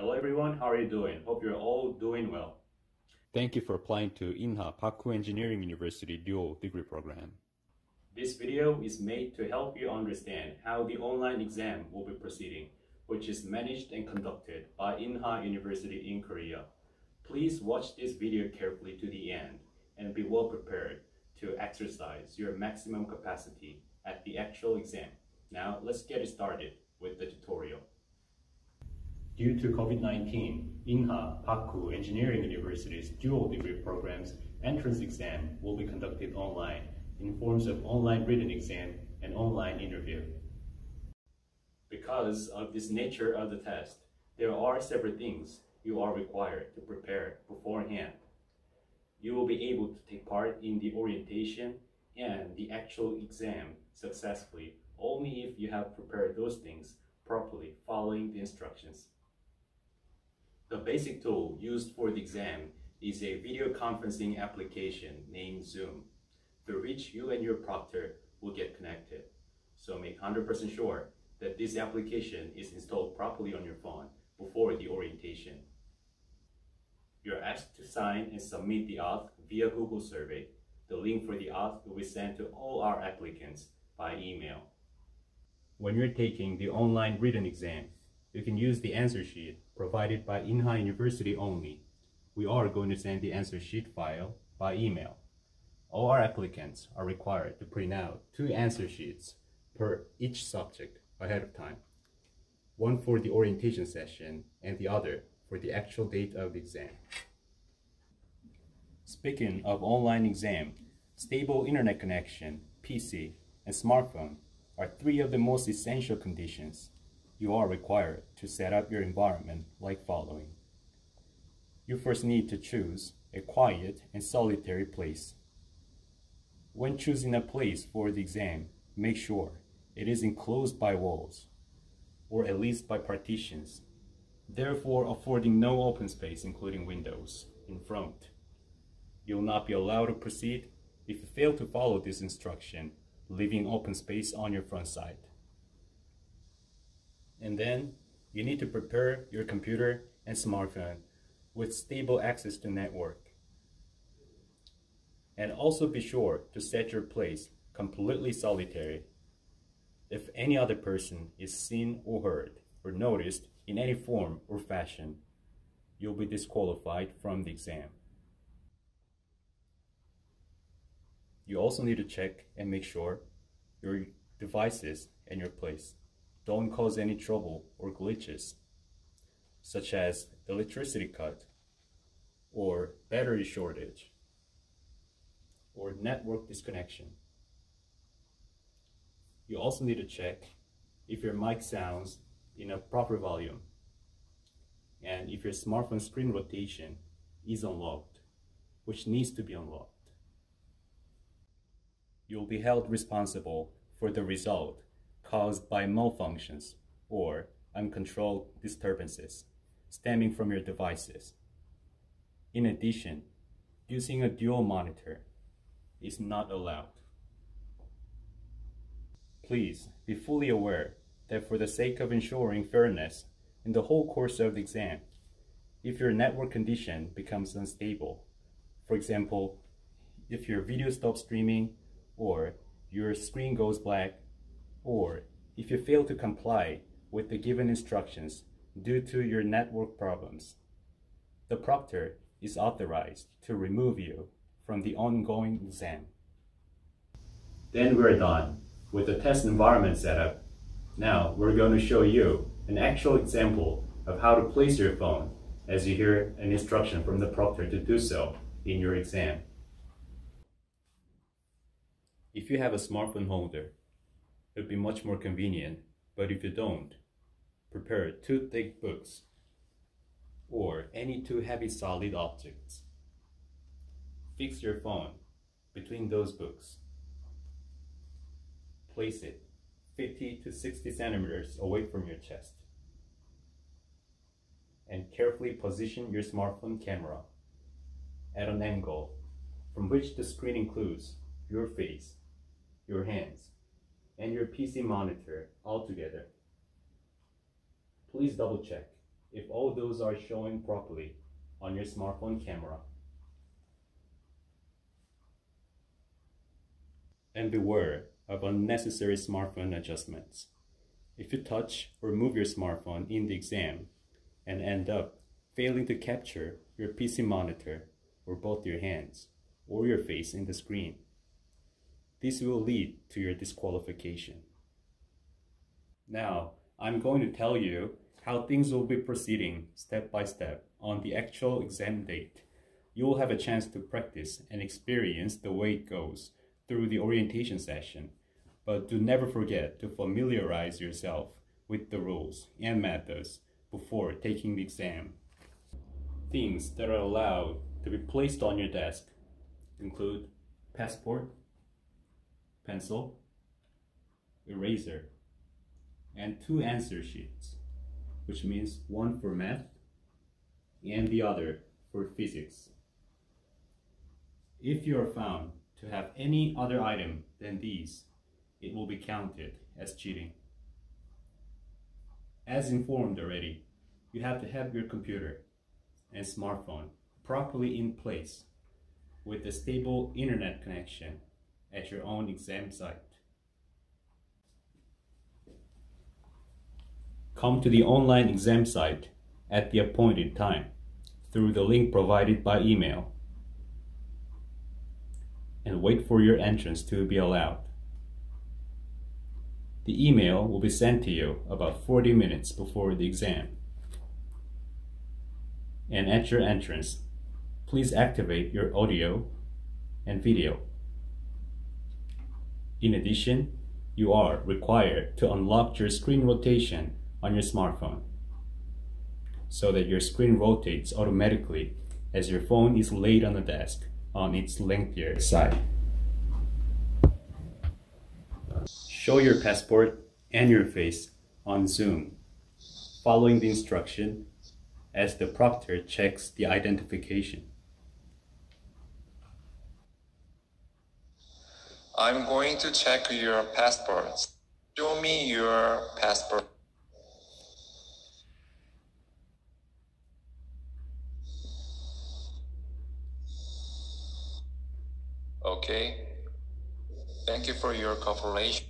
Hello everyone, how are you doing? Hope you're all doing well. Thank you for applying to Inha Baku Engineering University Dual Degree Program. This video is made to help you understand how the online exam will be proceeding, which is managed and conducted by Inha University in Korea. Please watch this video carefully to the end and be well prepared to exercise your maximum capacity at the actual exam. Now let's get started with the tutorial. Due to COVID-19, Inha Baku Engineering University's dual degree program's entrance exam will be conducted online in forms of online written exam and online interview. Because of this nature of the test, there are several things you are required to prepare beforehand. You will be able to take part in the orientation and the actual exam successfully only if you have prepared those things properly following the instructions. The basic tool used for the exam is a video conferencing application named Zoom, through which you and your proctor will get connected. So make 100% sure that this application is installed properly on your phone before the orientation. You're asked to sign and submit the auth via Google survey. The link for the auth will be sent to all our applicants by email. When you're taking the online written exam, you can use the answer sheet provided by Inha University only. We are going to send the answer sheet file by email. All our applicants are required to print out two answer sheets per each subject ahead of time. One for the orientation session and the other for the actual date of the exam. Speaking of online exam, stable internet connection, PC, and smartphone are three of the most essential conditions you are required to set up your environment like following. You first need to choose a quiet and solitary place. When choosing a place for the exam, make sure it is enclosed by walls, or at least by partitions, therefore affording no open space including windows in front. You will not be allowed to proceed if you fail to follow this instruction leaving open space on your front side. And then you need to prepare your computer and smartphone with stable access to network. And also be sure to set your place completely solitary. If any other person is seen or heard or noticed in any form or fashion, you'll be disqualified from the exam. You also need to check and make sure your devices and your place don't cause any trouble or glitches, such as electricity cut, or battery shortage, or network disconnection. You also need to check if your mic sounds in a proper volume, and if your smartphone screen rotation is unlocked, which needs to be unlocked you'll be held responsible for the result caused by malfunctions or uncontrolled disturbances stemming from your devices. In addition, using a dual monitor is not allowed. Please be fully aware that for the sake of ensuring fairness in the whole course of the exam, if your network condition becomes unstable, for example, if your video stops streaming or your screen goes black, or if you fail to comply with the given instructions due to your network problems. The proctor is authorized to remove you from the ongoing exam. Then we're done with the test environment setup. Now we're going to show you an actual example of how to place your phone as you hear an instruction from the proctor to do so in your exam. If you have a smartphone holder, it would be much more convenient, but if you don't, prepare two thick books or any two heavy solid objects. Fix your phone between those books. Place it 50 to 60 centimeters away from your chest. And carefully position your smartphone camera at an angle from which the screen includes your face your hands, and your PC monitor all together. Please double check if all those are showing properly on your smartphone camera. And beware of unnecessary smartphone adjustments. If you touch or move your smartphone in the exam and end up failing to capture your PC monitor or both your hands or your face in the screen, this will lead to your disqualification. Now, I'm going to tell you how things will be proceeding step by step on the actual exam date. You will have a chance to practice and experience the way it goes through the orientation session, but do never forget to familiarize yourself with the rules and methods before taking the exam. Things that are allowed to be placed on your desk include passport, pencil, eraser, and two answer sheets, which means one for math and the other for physics. If you are found to have any other item than these, it will be counted as cheating. As informed already, you have to have your computer and smartphone properly in place with a stable internet connection at your own exam site. Come to the online exam site at the appointed time through the link provided by email and wait for your entrance to be allowed. The email will be sent to you about 40 minutes before the exam. And at your entrance, please activate your audio and video. In addition, you are required to unlock your screen rotation on your smartphone so that your screen rotates automatically as your phone is laid on the desk on its lengthier side. Show your passport and your face on Zoom, following the instruction as the proctor checks the identification. I'm going to check your passports. Show me your passport. Okay. Thank you for your cooperation.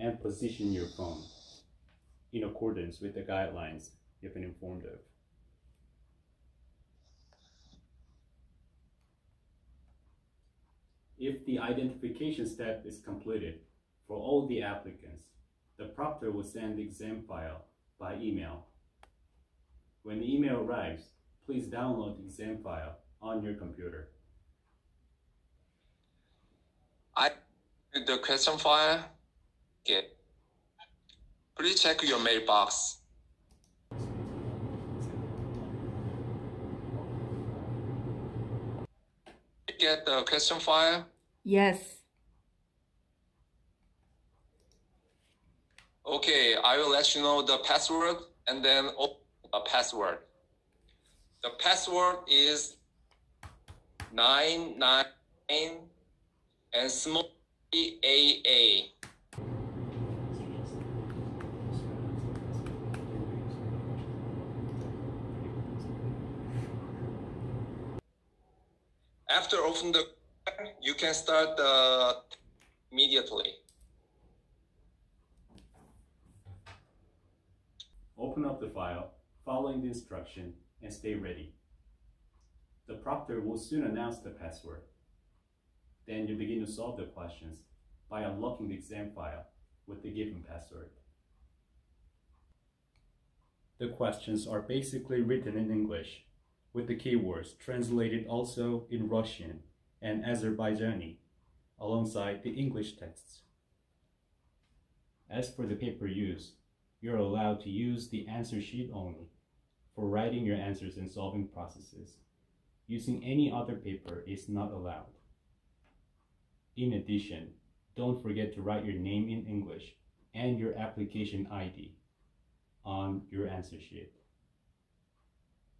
And position your phone in accordance with the guidelines you've been informed of. If the identification step is completed for all the applicants, the proctor will send the exam file by email. When the email arrives, please download the exam file on your computer. I the question file. Okay. Please check your mailbox. Get the question file. Yes. Okay, I will let you know the password and then a password. The password is nine nine and small a a. After open the, you can start the immediately. Open up the file, following the instruction, and stay ready. The proctor will soon announce the password. Then you begin to solve the questions by unlocking the exam file with the given password. The questions are basically written in English, with the keywords translated also in Russian and Azerbaijani, alongside the English texts. As for the paper used, you're allowed to use the answer sheet only for writing your answers and solving processes. Using any other paper is not allowed. In addition, don't forget to write your name in English and your application ID on your answer sheet.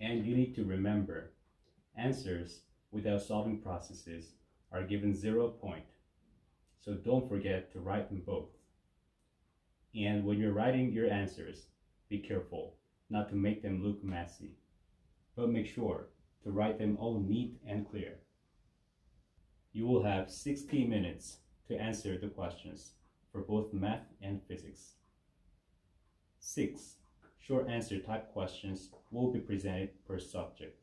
And you need to remember, answers without solving processes are given zero point, so don't forget to write them both. And when you're writing your answers, be careful not to make them look messy, but make sure to write them all neat and clear. You will have 60 minutes to answer the questions for both math and physics. Six short answer type questions will be presented per subject.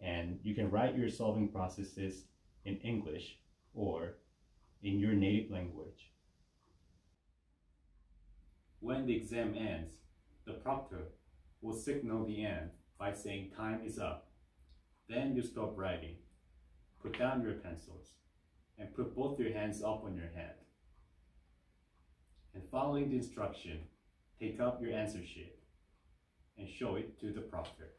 And you can write your solving processes in English or in your native language. When the exam ends, the proctor will signal the end by saying time is up. Then you stop writing, put down your pencils, and put both your hands up on your head. And following the instruction, take up your answer sheet and show it to the proctor.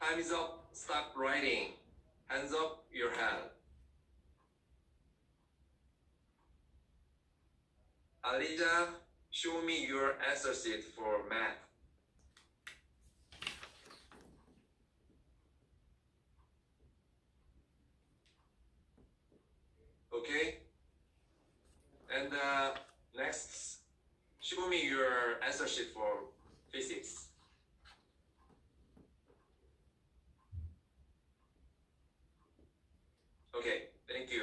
Time is up. Stop writing. Hands up your hand. Alija, show me your answer sheet for math. Okay. And uh, next, show me your answer sheet for physics. Okay, thank you.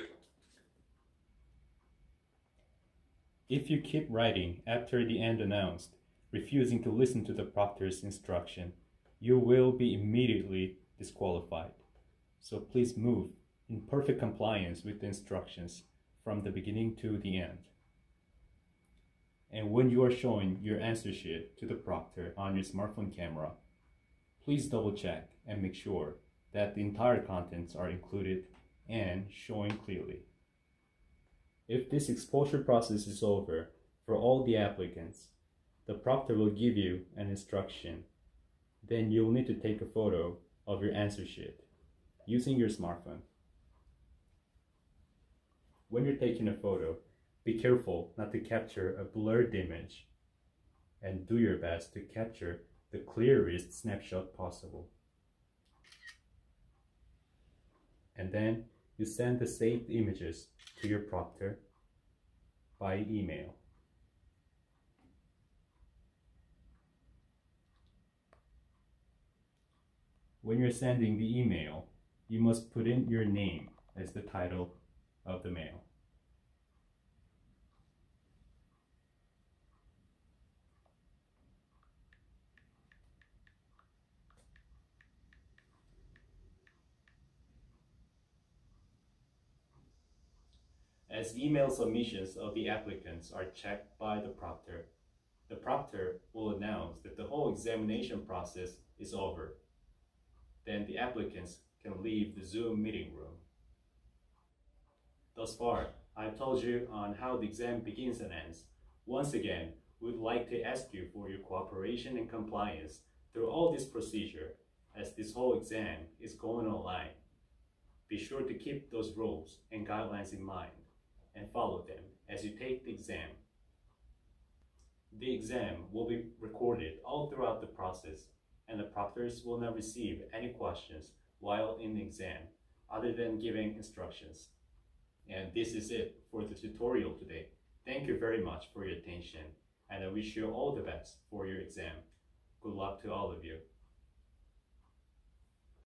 If you keep writing after the end announced, refusing to listen to the proctor's instruction, you will be immediately disqualified. So please move in perfect compliance with the instructions from the beginning to the end. And when you are showing your answer sheet to the proctor on your smartphone camera, please double check and make sure that the entire contents are included and showing clearly. If this exposure process is over for all the applicants, the proctor will give you an instruction. Then you will need to take a photo of your answer sheet using your smartphone. When you're taking a photo, be careful not to capture a blurred image and do your best to capture the clearest snapshot possible. And then you send the saved images to your proctor by email. When you're sending the email, you must put in your name as the title of the mail. As email submissions of the applicants are checked by the proctor, the proctor will announce that the whole examination process is over. Then the applicants can leave the Zoom meeting room. Thus far, I've told you on how the exam begins and ends. Once again, we'd like to ask you for your cooperation and compliance through all this procedure as this whole exam is going online. Be sure to keep those rules and guidelines in mind and follow them as you take the exam. The exam will be recorded all throughout the process and the proctors will not receive any questions while in the exam other than giving instructions. And this is it for the tutorial today. Thank you very much for your attention and I wish you all the best for your exam. Good luck to all of you.